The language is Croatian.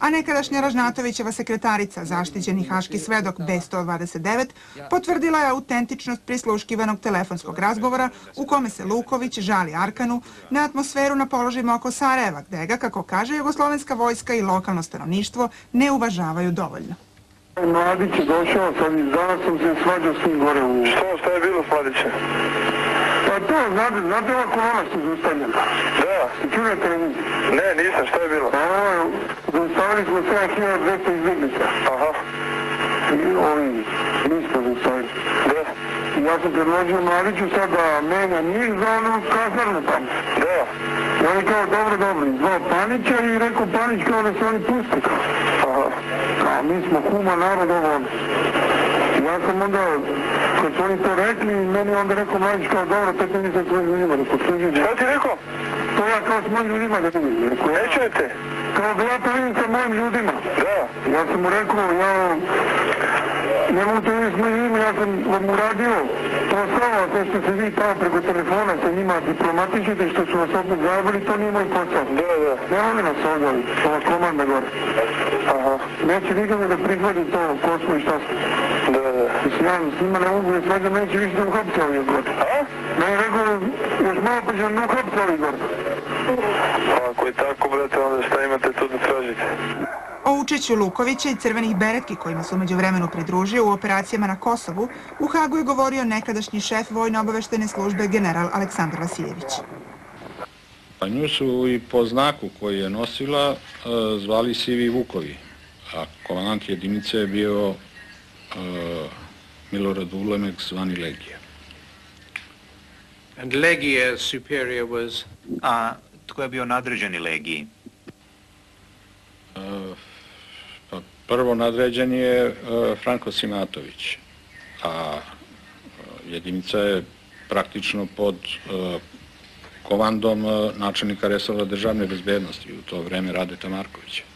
a nekadašnja Ražnatovićeva sekretarica, zaštićeni haški svedok B129, potvrdila je autentičnost prisluškivanog telefonskog razgovora u kome se Luković žali Arkanu na atmosferu na položima oko Sarajeva, gde ga, kako kaže, jugoslovenska vojska i lokalno stanovništvo ne uvažavaju dovoljno. Mladić je došao, sad iz dana sam se svađao s njim gore u... Što, šta je bilo s Mladićem? Pa to, znate, znate ova kolona što je zaustavljena? Da. I čujete li? Ne, nisam, šta je bilo? Pa zaustavili smo 7200 izbjeglica. Aha. I ovi, mi smo zaustavili. Da. Ja sam predložio Mladiću sad da menja njih za onu tamo. Da. I on je kao, dobro, dobro, zvao Panića i rekao Panić kao da se oni puste kao. Aha. Kao, mi smo kuma narod ovo ono. Ja sam onda, kad su oni to rekli, meni onda rekao Mladić kao, dobro, to ti nisam svojim ljudima da potvrđujem. Šta ti rekao? To ja kao s mojim ljudima da vidim. Ne čujete? Kao da ja to vidim sa mojim ljudima. Da. Ja sam mu rekao, ja ne mogu to s mojim ljudima, ja sam vam uradio posao, a to što se vi tamo preko telefona sa njima diplomatičite, što su vas opet zabili, to nije moj posao. Da, da. Ne oni nas ovdje, ova komanda gore. Aha. Neće nikako da prihvati to ko smo i šta smo. Da, da. Mislim, ja s njima ne mogu da svađam, neće više da uhapse ovdje gore. A? Ne rekao, još malo pa će uhapse ovdje gore. Ako je tako, brate, onda šta imate tu da tražite? O učeću Lukovića i crvenih beretki kojima se umeđu vremenu pridružio u operacijama na Kosovu, u Hagu je govorio nekadašnji šef vojno obaveštene službe general Aleksandar Vasiljević. Nju su i po znaku koji je nosila e, zvali Sivi Vukovi, a komandant jedinice je bio e, Milorad Ulemek zvani Legija. And Legia superior was A tko je bio nadređeni legiji? Pa prvo nadređen je e, Franko Simatović, a e, jedinica je praktično pod e, komandom načelnika resora državne bezbednosti u to vreme Radeta Markovića.